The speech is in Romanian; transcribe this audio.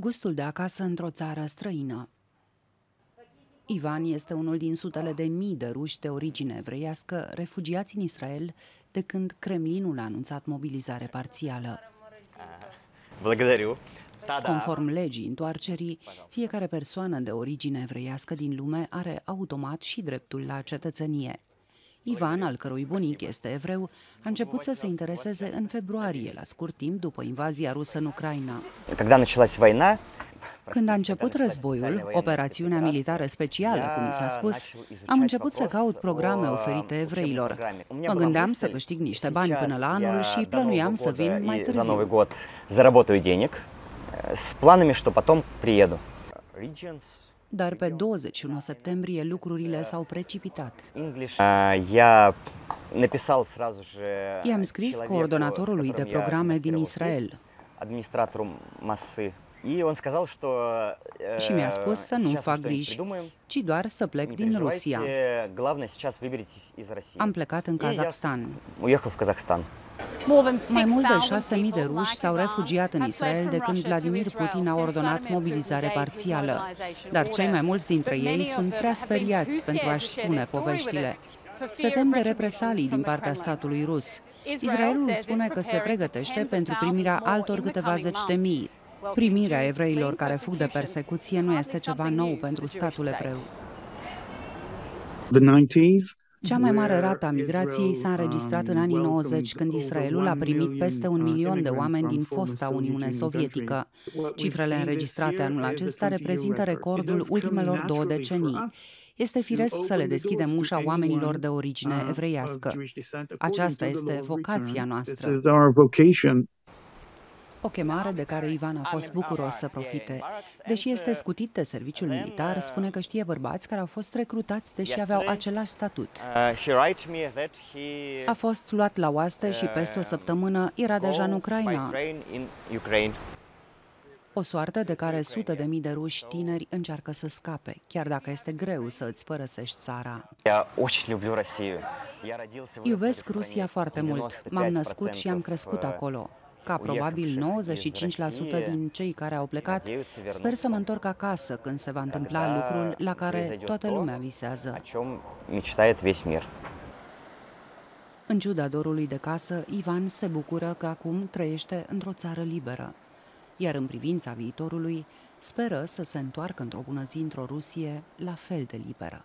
Gustul de acasă într-o țară străină Ivan este unul din sutele de mii de ruși de origine evreiască refugiați în Israel de când Kremlinul a anunțat mobilizare parțială. Conform legii întoarcerii, fiecare persoană de origine evreiască din lume are automat și dreptul la cetățenie. Ivan, al cărui bunic este evreu, a început să se intereseze în februarie, la scurt timp după invazia rusă în Ucraina. Когда началась война, Când a început războiul, operațiunea militară specială, cum mi s-a spus, am început să caut programe oferite evreilor. Mă gândeam să câștig niște bani până la anul și plănuiam să vin mai За Новый târziu. год заработаю денег э, с планами, что потом приеду. Regions, dar pe 21 septembrie lucrurile s-au precipitat. I-am scris coordonatorului de programe din Israel, administratorul masă. Și mi-a spus să nu fac griji, ci doar să plec din Rusia. Am plecat în Kazakhstan. Mai mult de 6.000 de ruși s-au refugiat în Israel de când Vladimir Putin a ordonat mobilizare parțială, dar cei mai mulți dintre ei sunt prea speriați pentru a-și spune poveștile. Se tem de represalii din partea statului rus. Israelul spune că se pregătește pentru primirea altor câteva zeci de mii. Primirea evreilor care fug de persecuție nu este ceva nou pentru statul evreu. The 90s cea mai mare where rată a migrației s-a Israel, înregistrat um, în anii welcomed 90, când over Israelul a one primit million, peste un uh, milion de immigrants oameni from din former fosta Soviet Uniune Union Sovietică. countries. What we've Cifrele seen înregistrate this anul year is a acesta 20-year reprezintă record. recordul It does come ultimelor două naturally decenii. for us Este firesc să le deschidem ușa oamenilor de origine uh, evreiască. of Jewish descent according Aceasta to the este law of vocația return. noastră o chemare de care Ivan a fost bucuros să profite. Deși este scutit de serviciul militar, spune că știe bărbați care au fost recrutați deși aveau același statut. A fost luat la oaste și peste o săptămână era deja în Ucraina. O soartă de care sute de mii de ruși tineri încearcă să scape, chiar dacă este greu să îți părăsești țara. Iubesc Rusia foarte mult. M-am născut și am crescut acolo ca probabil 95% din cei care au plecat, sper să mă întorc acasă când se va întâmpla lucrul la care toată lumea visează. În ciuda dorului de casă, Ivan se bucură că acum trăiește într-o țară liberă. Iar în privința viitorului, speră să se întoarcă într-o bună zi într-o Rusie la fel de liberă.